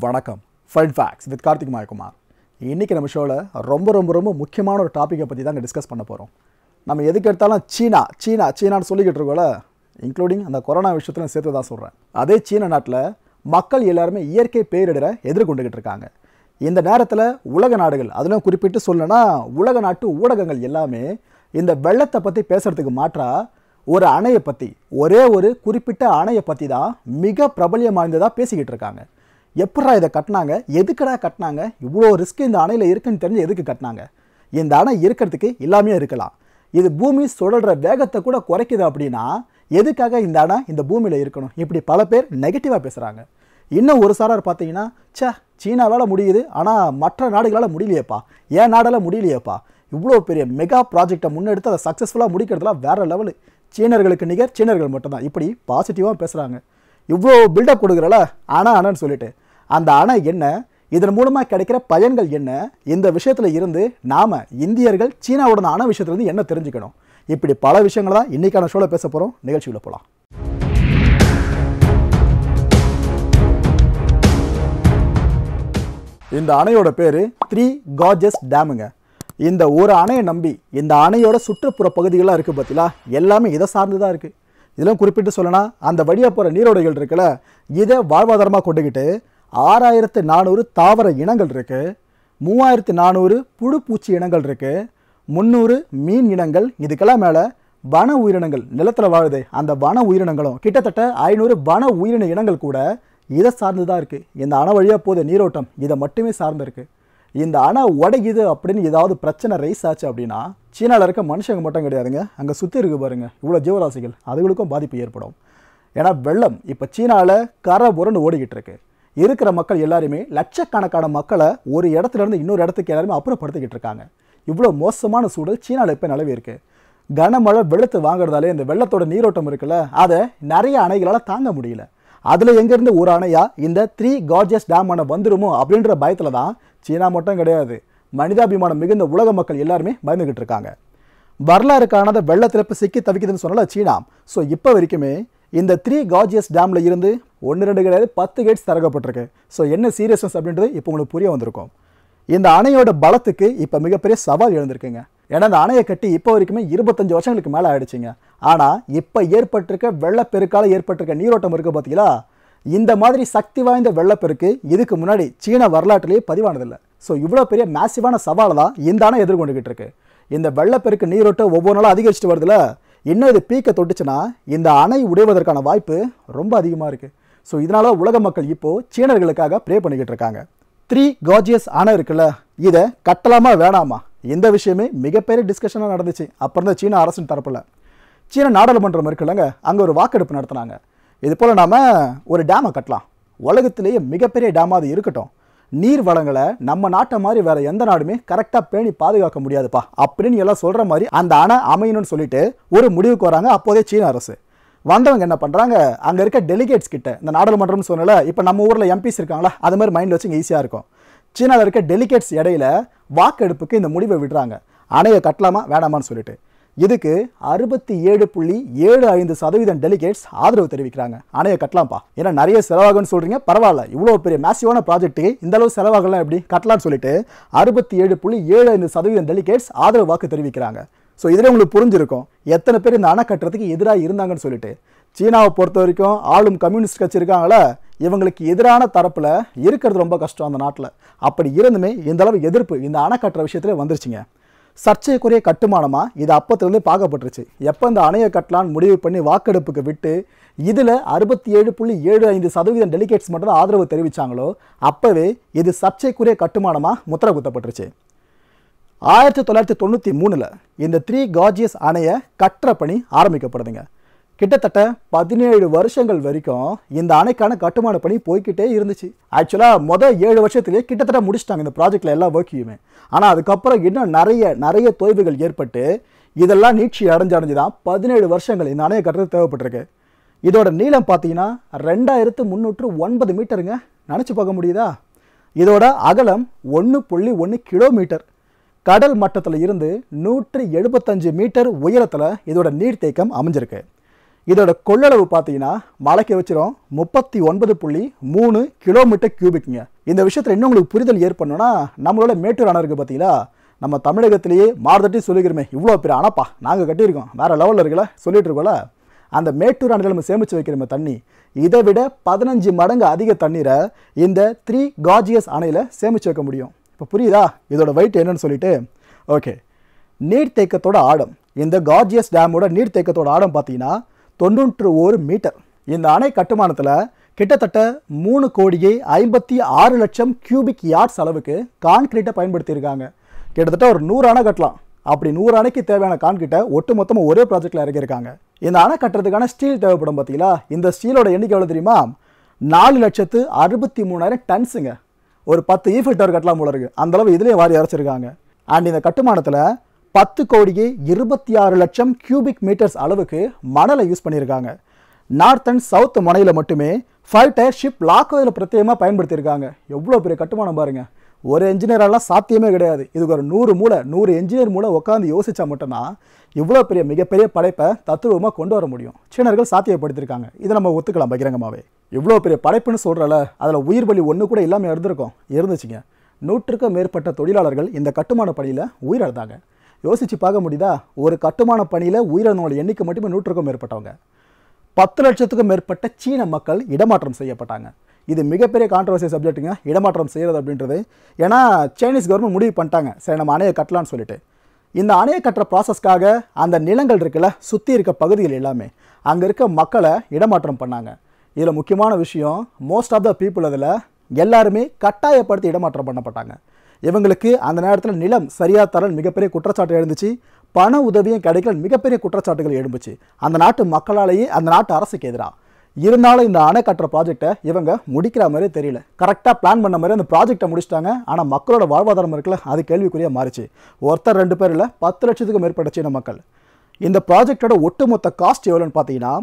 வணக்கம். Fine facts with Karthik Mayakumar. இன்றைக்கி நம்ம ஷோவில் ரொம்ப ரொம்ப ரொம்ப முக்கியமான ஒரு டாப்பிக்கை பற்றி தாங்க டிஸ்கஸ் பண்ண போகிறோம் நம்ம எதுக்கு எடுத்தாலும் சீனா சீனா சீனான்னு சொல்லிக்கிட்டு இருக்கோம்ல இன்க்ளூடிங் அந்த கொரோனா விஷயத்தில் சேர்த்து தான் சொல்கிறேன் அதே சீன நாட்டில் மக்கள் எல்லாருமே இயற்கை பேரிடரை எதிர்கொண்டுகிட்டு இருக்காங்க. இந்த நேரத்தில் உலக நாடுகள் அதிலும் குறிப்பிட்டு சொல்லணும்னா உலக நாட்டு ஊடகங்கள் எல்லாமே இந்த வெள்ளத்தை பற்றி பேசுகிறதுக்கு மாற்றா ஒரு அணையை பற்றி ஒரே ஒரு குறிப்பிட்ட அணையை பற்றி தான் மிக பிரபலியம் வாய்ந்ததாக பேசிக்கிட்டு இருக்காங்க. எப்படா இதை கட்டினாங்க? எதுக்குடா கட்டினாங்க? இவ்வளோ ரிஸ்க் இந்த அணையில் இருக்குன்னு தெரிஞ்சு எதுக்கு கட்டினாங்க? இந்த அணை இருக்கிறதுக்கு எல்லாமே இருக்கலாம். இது பூமி சுழல்ற வேகத்தை கூட குறைக்குது அப்படின்னா எதுக்காக இந்த அணை இந்த பூமியில் இருக்கணும்? இப்படி பல பேர் நெகட்டிவாக பேசுகிறாங்க இன்னும் ஒரு சாரார் பார்த்தீங்கன்னா சே சீனாவால் முடியுது. ஆனால் மற்ற நாடுகளால் முடியலையேப்பா. என் நாடால் முடியலையேப்பா. இவ்வளோ பெரிய மெகா ப்ராஜெக்டை முன்னெடுத்து அதை சக்ஸஸ்ஃபுல்லாக முடிக்கிறதுலாம் வேறு லெவலு சீனர்களுக்கு நிகர் சீனர்கள் மட்டும்தான். இப்படி பாசிட்டிவாக பேசுகிறாங்க இவ்வளோ பில்டப் கொடுக்குறல ஆனால் ஆனான்னு சொல்லிட்டு. அந்த அணை என்ன? இதன் மூலமாக கிடைக்கிற பயன்கள் என்ன? இந்த விஷயத்தில் இருந்து நாம் இந்தியர்கள் சீனாவோட அணை விஷயத்துலேருந்து என்ன தெரிஞ்சுக்கணும்? இப்படி பல விஷயங்களை தான் இன்றைக்கான ஷோவில் பேச போகிறோம் நிகழ்ச்சியில் போகலாம் இந்த அணையோட பேர் த்ரீ காஜஸ் டேமுங்க இந்த ஒரு அணையை நம்பி இந்த அணையோட சுற்றுப்புற பகுதிகளாக இருக்குது பார்த்தீங்களா எல்லாமே இதை சார்ந்து தான் இருக்குது இதெல்லாம் குறிப்பிட்டு சொல்லணும்னா அந்த வழியாக போகிற நீரோடைகள் இருக்குல்ல இதை வாழ்வாதாரமாக கொண்டுக்கிட்டு ஆறாயிரத்து நானூறு தாவர இனங்கள் இருக்குது மூவாயிரத்து நானூறு புழு பூச்சி இனங்கள் இருக்குது முந்நூறு மீன் இனங்கள். இதுக்கெல்லாம் மேலே வன உயிரினங்கள் நிலத்தில் வாழுது. அந்த வன உயிரினங்களும் கிட்டத்தட்ட ஐநூறு வன உயிரின இனங்கள் கூட இதை சார்ந்து தான் இருக்குது இந்த அணை வழியாக போகுது நீரோட்டம். இதை மட்டுமே சார்ந்து இருக்குது இந்த அணை உடையுது அப்படின்னு ஏதாவது பிரச்சனை ரைஸ் ஆச்சு அப்படின்னா சீனாவில் இருக்க மனுஷங்க மட்டும் கிடையாதுங்க. அங்கே சுற்றி இருக்கு பாருங்க. இவ்வளோ ஜீவராசிகள். அதுகளுக்கும் பாதிப்பு ஏற்படும். ஏன்னா வெள்ளம் இப்போ சீனாவில் கரை புரண்டு ஓடிக்கிட்டு இருக்குது இருக்கிற மக்கள் எல்லாருமே லட்சக்கணக்கான மக்களை ஒரு இடத்துல இருந்து இன்னொரு இடத்துக்கு எல்லாருமே அப்புறப்படுத்திக்கிட்டு இருக்காங்க. இவ்வளோ மோசமான சூழல் சீனாவில் இப்போ நிலவி இருக்கு. கனமழை வெள்ளத்தை வாங்குறதாலே இந்த வெள்ளத்தோட நீரோட்டம் இருக்குல்ல அதை நிறைய அணைகளால் தாங்க முடியல. அதில் எங்கேருந்து ஒரு அணையாக இந்த த்ரீ கார்ஜியஸ் டேம் அணை வந்துருமோ அப்படின்ற பயத்தில் தான் சீனா மட்டும் கிடையாது மனிதாபிமானம் மிகுந்த உலக மக்கள் எல்லாருமே பயந்துக்கிட்டு இருக்காங்க. வரலாறு காணாத வெள்ளத்திறப்பு சிக்கி தவிக்குதுன்னு சொன்னால சீனா. ஸோ இப்போ வரைக்குமே இந்த த்ரீ கார்ஜியஸ் டேமில் இருந்து ஒன்று ரெண்டு கிடையாது பத்து கேட்ஸ் திறக்கப்பட்டிருக்கு ஸோ என்ன சீரியஸ்னஸ் அப்படின்றது இப்போ உங்களுக்கு புரிய வந்திருக்கும். இந்த அணையோட பலத்துக்கு இப்போ மிகப்பெரிய சவால் எழுந்திருக்குங்க. ஏன்னா இந்த அணையை கட்டி இப்போ வரைக்குமே இருபத்தஞ்சு வருஷங்களுக்கு மேலே ஆயிடுச்சுங்க. ஆனால் இப்போ ஏற்பட்டிருக்க வெள்ளப்பெருக்கால் ஏற்பட்டிருக்க நீரோட்டம் இருக்குது பார்த்தீங்களா இந்த மாதிரி சக்தி வாய்ந்த வெள்ளப்பெருக்கு இதுக்கு முன்னாடி சீன வரலாற்றிலேயே பதிவானதில்லை. ஸோ இவ்வளோ பெரிய மேசிவான சவாலை தான் இந்த அணை எதிர்கொண்டுகிட்டு இருக்கு. இந்த வெள்ளப்பெருக்கு நீரோட்டம் ஒவ்வொரு நாளும் அதிகரிச்சுட்டு வருதுல இன்னும் இது பீக்கை தொட்டுச்சுன்னா இந்த அணை உடைவதற்கான வாய்ப்பு ரொம்ப அதிகமாக இருக்குது ஸோ இதனால உலக மக்கள் இப்போது சீனர்களுக்காக ப்ரே பண்ணிக்கிட்டு இருக்காங்க. த்ரீ காஜியஸ் அணை இருக்குல்ல இதை கட்டலாமா வேணாமா? இந்த விஷயமே மிகப்பெரிய டிஸ்கஷனாக நடந்துச்சு. அப்புறம் தான் சீன அரசின் தரப்பில். சீன நாடாளுமன்றம் இருக்குல்லங்க அங்கே ஒரு வாக்கெடுப்பு நடத்தினாங்க. இது போல் நாம் ஒரு டேமை கட்டலாம். உலகத்திலேயே மிகப்பெரிய டேமாக அது இருக்கட்டும். நீர் வளங்களை நம்ம நாட்டை மாதிரி வேற எந்த நாடுமே கரெக்டாக பேணி பாதுகாக்க முடியாதுப்பா. அப்படின்னு எல்லாம் சொல்கிற மாதிரி அந்த அணை அமையணும்னு சொல்லிட்டு ஒரு முடிவுக்கு வராங்க அப்போதே சீன அரசு. வந்தவங்க என்ன பண்ணுறாங்க அங்கே இருக்க டெலிகேட்ஸ் கிட்ட இந்த நாடாளுமன்றம்னு சொன்னல இப்போ நம்ம ஊரில் எம்பிஸ் இருக்காங்களா? அது மாதிரி மைண்டில் வச்சு ஈஸியாக இருக்கும். சீனாவில் இருக்க டெலிகேட்ஸ் இடையில வாக்கெடுப்புக்கு இந்த முடிவை விடுறாங்க. அணையை கட்டலாமா? வேணாமான்னு சொல்லிட்டு. இதுக்கு அறுபத்தி ஏழு புள்ளி ஏழு ஐந்து சதவீதம் டெலிகேட்ஸ் ஆதரவு தெரிவிக்கிறாங்க. அணையை கட்டலாம்ப்பா. ஏன்னா நிறைய செலவாகும்னு சொல்றீங்க. பரவாயில்ல. இவ்வளோ பெரிய மேசிவான ப்ராஜெக்ட்டுக்கு இந்த அளவு செலவாகலாம் எப்படி? கட்டலாம்னு சொல்லிட்டு அறுபத்தி ஏழு புள்ளி ஏழு ஐந்து சதவீதம் டெலிகேட்ஸ் ஆதரவு வாக்கு தெரிவிக்கிறாங்க. ஸோ இதில் உங்களுக்கு புரிஞ்சிருக்கும். எத்தனை பேர் இந்த அணை கட்டுறதுக்கு எதிராக இருந்தாங்கன்னு சொல்லிட்டு. சீனாவை பொறுத்த வரைக்கும் ஆளும் கம்யூனிஸ்ட் கட்சி இருக்காங்களா இவங்களுக்கு எதிரான தரப்பில் இருக்கிறது ரொம்ப கஷ்டம் அந்த நாட்டில். அப்படி இருந்துமே இந்த அளவு எதிர்ப்பு இந்த அணை கட்டுற விஷயத்துல வந்துருச்சுங்க. சர்ச்சைக்குரிய கட்டுமானமாக இது அப்பத்திலிருந்து பார்க்கப்பட்டுருச்சு. எப்போ இந்த அணையை கட்டலான்னு முடிவு பண்ணி வாக்கெடுப்புக்கு விட்டு இதில் அறுபத்தி ஏழு புள்ளி ஏழு ஐந்து சதவீதம் டெலிகேட்ஸ் மட்டும் ஆதரவு தெரிவித்தாங்களோ அப்போவே இது சர்ச்சைக்குரிய கட்டுமானமாக முத்திரை குத்தப்பட்டுருச்சு ஆயிரத்தி தொள்ளாயிரத்தி தொண்ணூற்றி மூணில் இந்த த்ரீ காஜியஸ் அணையை கட்டுற பணி ஆரம்பிக்கப்படுதுங்க. கிட்டத்தட்ட பதினேழு வருஷங்கள் வரைக்கும் இந்த அணைக்கான கட்டுமான பணி போய்கிட்டே இருந்துச்சு. ஆக்சுவலாக மொதல் ஏழு வருஷத்துலேயே கிட்டத்தட்ட முடிச்சிட்டாங்க இந்த ப்ராஜெக்டில் எல்லா ஒர்க்கையுமே ஆனால் அதுக்கப்புறம் இன்னும் நிறைய நிறைய தொய்வுகள் ஏற்பட்டு இதெல்லாம் நீட்சி அடைஞ்சு அடைஞ்சு தான் பதினேழு வருஷங்கள் இந்த அணையை கட்டுறது தேவைப்பட்டிருக்கு. இதோட நீளம் பார்த்தீங்கன்னா ரெண்டாயிரத்து முந்நூற்று ஒன்பது மீட்டருங்க. நினச்சி பார்க்க முடியுதா? இதோட அகலம் ஒன்று புள்ளி ஒன்று கிலோமீட்டர். கடல் மட்டத்தில் இருந்து நூற்றி எழுபத்தஞ்சு மீட்டர் உயரத்தில் இதோட நீர்த்தேக்கம் அமைஞ்சிருக்கு. இதோட கொள்ளளவு பார்த்தீங்கன்னா மலைக்கு வச்சிரும் முப்பத்தி ஒன்பது புள்ளி மூணு கிலோமீட்டர் கியூபிக்ங்க இந்த விஷயத்தில் இன்னும் உங்களுக்கு புரிதல் ஏற்படணும்னா நம்மளோட மேட்டூர் அணை இருக்குது பார்த்தீங்களா? நம்ம தமிழகத்திலேயே மாறுதட்டி சொல்லிக்கிறோமே இவ்வளோ பேர் அணைப்பா நாங்கள் கட்டியிருக்கோம். வேறு லெவலில் இருக்கல சொல்லிட்டு இருக்கோம்ல. அந்த மேட்டூர் அணையில் நம்ம சேமித்து வைக்கிறோமே தண்ணி. இதை விட பதினஞ்சு மடங்கு அதிக தண்ணீரை இந்த த்ரீ காஜியஸ் அணையில் சேமித்து வைக்க முடியும். இப்போ புரியுதா? இதோட வெயிட் என்னன்னு சொல்லிட்டு. ஓகே நீர்த்தேக்கத்தோட ஆழம். இந்த கார்ஜியஸ் டேமோட நீர்த்தேக்கத்தோட ஆழம் பார்த்தீங்கன்னா தொண்ணூற்று ஒரு மீட்டர். இந்த அணை கட்டுமானத்தில் கிட்டத்தட்ட மூணு கோடியே ஐம்பத்தி ஆறு லட்சம் கியூபிக் யார்ட்ஸ் அளவுக்கு கான்கிரீட்டை பயன்படுத்தியிருக்காங்க. கிட்டத்தட்ட ஒரு நூறு அணை கட்டலாம். அப்படி நூறு அணைக்கு தேவையான கான்கிரீட்டை ஒட்டு மொத்தமாக ஒரே ப்ராஜெக்டில் இறக்கியிருக்காங்க. இந்த அணை கட்டுறதுக்கான ஸ்டீல் தேவைப்படும் பார்த்தீங்களா இந்த ஸ்டீலோட எண்ணிக்கை எவ்வளோ தெரியுமா? நாலு லட்சத்து அறுபத்தி மூணாயிரம் டன்ஸுங்க ஒரு பத்து e ஈஃபில் டவர் கட்டலாம் போல இருக்கு. அந்தளவு இதுலேயே வாரி அரைச்சிருக்காங்க. அண்ட் இந்த கட்டுமானத்தில் பத்து கோடியே இருபத்தி ஆறு லட்சம் கியூபிக் மீட்டர்ஸ் அளவுக்கு மணலை யூஸ் பண்ணியிருக்காங்க. நார்த் அண்ட் சவுத் முனையில் மட்டுமே ஃபைவ் டயர் ஷிப் லாக்கோவில் பிரத்யேகமாக பயன்படுத்தியிருக்காங்க. எவ்வளோ பெரிய கட்டுமானம் பாருங்கள் ஒரு என்ஜினியரெல்லாம் சாத்தியமே கிடையாது. இதுக்கு ஒரு நூறு மூளை நூறு என்ஜினியர் மூளை உட்காந்து யோசித்தா மட்டும்தான் இவ்வளோ பெரிய மிகப்பெரிய படைப்பை தத்துவமாக கொண்டு வர முடியும். சீனர்கள் சாத்தியப்படுத்தியிருக்காங்க. இதை நம்ம ஒத்துக்கலாம் பகிரங்கமாகவே இவ்வளோ பெரிய படைப்புன்னு சொல்கிறல அதில் உயிர் பலி ஒன்று கூட இல்லாமல் இருந்திருக்கோம். இருந்துச்சுங்க. நூற்றுக்கும் மேற்பட்ட தொழிலாளர்கள் இந்த கட்டுமான பணியில் உயிரிழந்தாங்க. யோசித்து பார்க்க முடியுதா? ஒரு கட்டுமான பணியில் உயிரிழந்தவங்களோட எண்ணிக்கை மட்டுமே நூற்றுக்கும் மேற்பட்டவங்க. பத்து லட்சத்துக்கும் மேற்பட்ட சீன மக்கள் இடமாற்றம் செய்யப்பட்டாங்க. இது மிகப்பெரிய கான்ட்ரவர்சி சப்ஜெக்ட்டுங்க இடமாற்றம் செய்கிறது அப்படின்றது. ஏன்னா சைனீஸ் கவர்மெண்ட் முடிவு பண்ணிட்டாங்க. சரி நம்ம அணையை கட்டலாம்னு சொல்லிட்டு. இந்த அணையை கட்டுற ப்ராசஸ்க்காக அந்த நிலங்கள் இருக்குல்ல சுற்றி இருக்க பகுதிகள் எல்லாமே அங்கே இருக்க மக்களை இடமாற்றம் பண்ணாங்க. இதில் முக்கியமான விஷயம் மோஸ்ட் ஆஃப் த பீப்புள் அதில் எல்லாருமே கட்டாயப்படுத்தி இடமாற்றம் பண்ணப்பட்டாங்க. இவங்களுக்கு அந்த நேரத்தில் நிலம் சரியா தரல் மிகப்பெரிய குற்றச்சாட்டு எழுந்துச்சு. பண உதவியும் கிடைக்கல மிகப்பெரிய குற்றச்சாட்டுகள் எழும்புச்சு. அந்த நாட்டு மக்களாலேயே அந்த நாட்டு அரசுக்கு எதிராக. இருந்தாலும் இந்த அணை கட்டுற ப்ராஜெக்டை இவங்க முடிக்கிற மாதிரி தெரியல. கரெக்டாக பிளான் பண்ண மாதிரி அந்த ப்ராஜெக்டை முடிச்சிட்டாங்க. ஆனால் மக்களோட வாழ்வாதாரம் இருக்குல்ல அது கேள்விக்குறியாக மாறிச்சு. ஒருத்தர் ரெண்டு பேர் இல்லை பத்து லட்சத்துக்கும் மேற்பட்ட சீன மக்கள். இந்த ப்ராஜெக்டோட ஒட்டுமொத்த காஸ்ட் எவ்வளோன்னு பார்த்தீங்கன்னா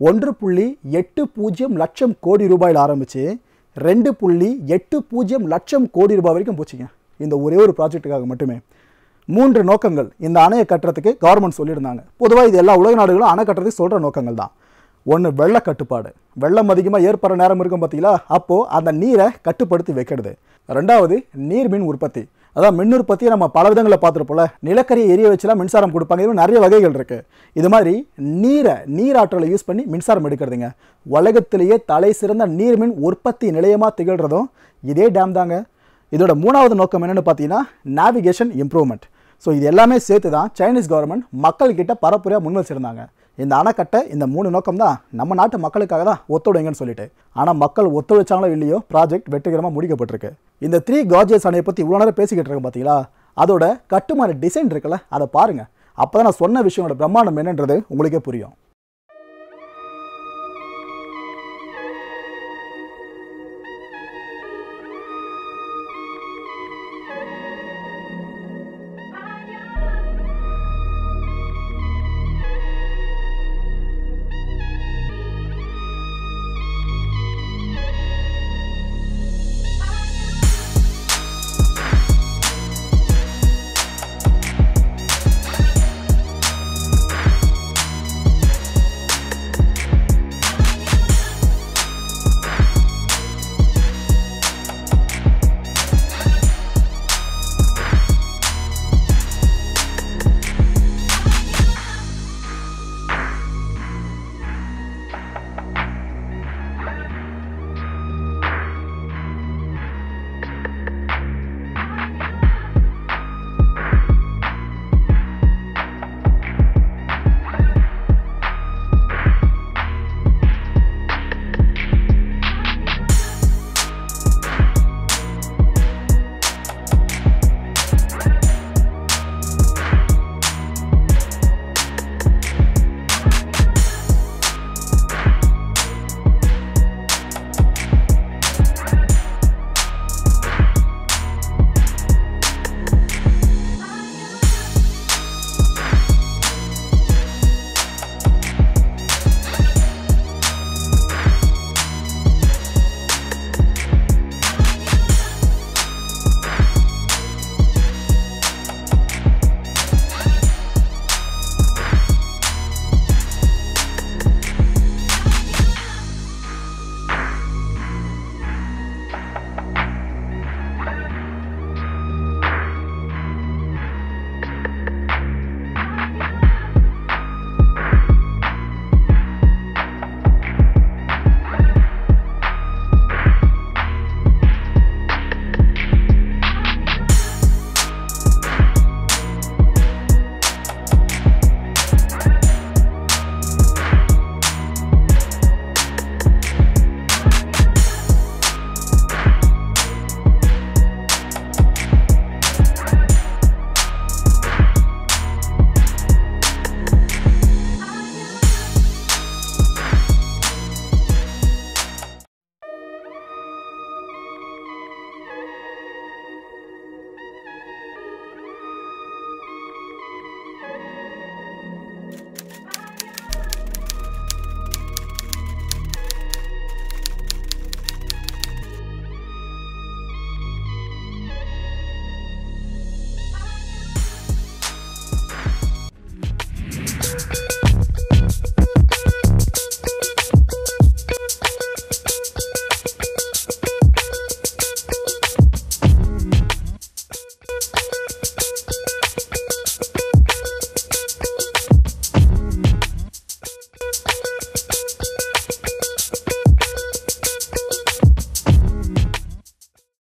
ஒன்று புள்ளி எட்டு பூஜ்ஜியம் லட்சம் கோடி ரூபாயில் ஆரம்பித்து ரெண்டு புள்ளி எட்டு பூஜ்ஜியம் லட்சம் கோடி ரூபாய் வரைக்கும் போச்சுங்க. இந்த ஒரே ஒரு ப்ராஜெக்ட்டுக்காக மட்டுமே. மூன்று நோக்கங்கள். இந்த அணையை கட்டுறதுக்கு கவர்மெண்ட் சொல்லியிருந்தாங்க. பொதுவாக இது எல்லா உலக நாடுகளும் அணை கட்டுறதுக்கு சொல்கிற நோக்கங்கள் தான். ஒன்று வெள்ள கட்டுப்பாடு. வெள்ளம் அதிகமாக ஏற்படுற நேரம் இருக்கும் பார்த்தீங்களா அப்போது அந்த நீரை கட்டுப்படுத்தி வைக்கிறது. ரெண்டாவது நீர் மின் உற்பத்தி. அதான் மின் உற்பத்தியை நம்ம பல விதங்களில் பார்த்துருப்போம்ல. நிலக்கரியை எரிய வச்சுலாம் மின்சாரம் கொடுப்பாங்க. இது நிறைய வகைகள் இருக்குது இது மாதிரி நீரை நீராற்றலை யூஸ் பண்ணி மின்சாரம் எடுக்கிறதுங்க. உலகத்திலேயே தலை சிறந்த நீர்மின் உற்பத்தி நிலையமாக திகழ்கிறதும் இதே டேம் தாங்க. இதோட மூணாவது நோக்கம் என்னென்னு பார்த்தீங்கன்னா நேவிகேஷன் இம்ப்ரூவ்மெண்ட் ஸோ இது எல்லாமே சேர்த்து தான் சைனீஸ் கவர்மெண்ட் மக்கள்கிட்ட பரப்புரையாக முன்வச்சிருந்தாங்க இந்த அணைக்கட்டை இந்த மூணு நோக்கம் தான் நம்ம நாட்டு மக்களுக்காக தான் ஒத்துழைங்கன்னு சொல்லிட்டு. ஆனால் மக்கள் ஒத்துழைச்சாங்களோ இல்லையோ ப்ராஜெக்ட் வெற்றிகரமாக முடிக்கப்பட்டிருக்கு. இந்த த்ரீ கார்ஜியஸ் அணையை பற்றி இவ்வளோ நேரம் பேசிக்கிட்டு இருக்கேன் பார்த்தீங்களா அதோட கட்டுமான டிசைன் இருக்குல்ல அதை பாருங்கள் அப்போ தான் நான் சொன்ன விஷயங்களோட பிரம்மாண்டம் என்னன்றது உங்களுக்கே புரியும்.